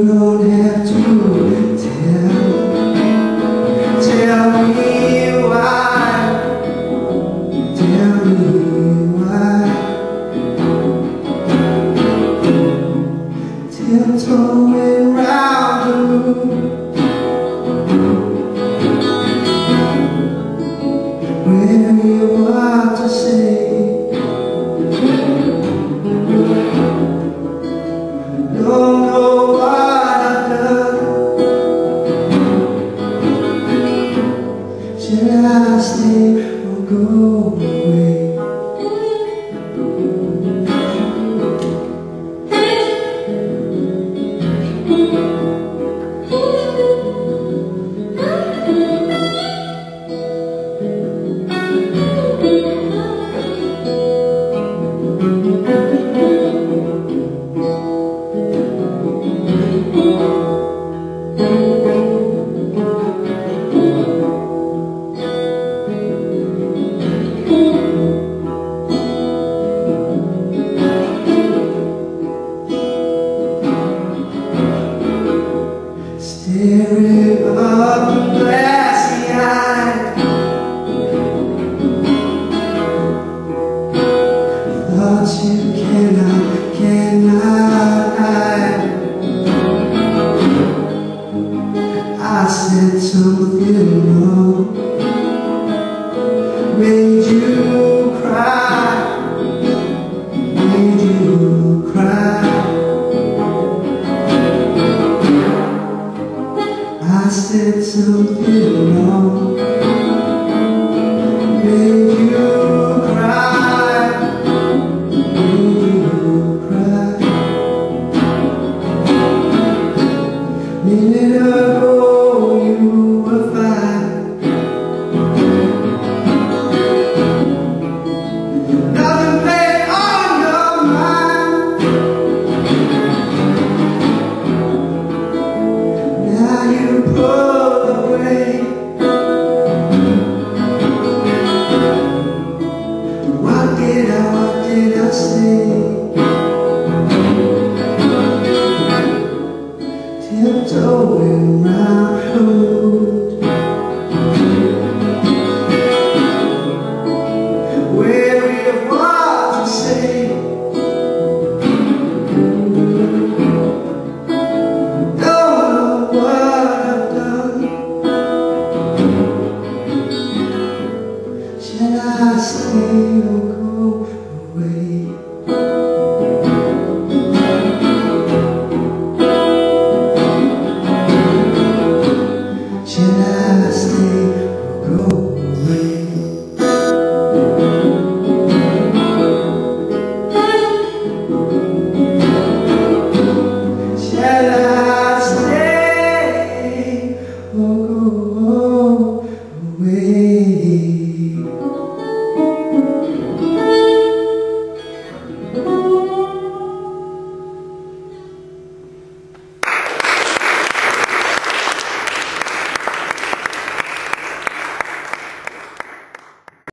You go Staring up the I said something wrong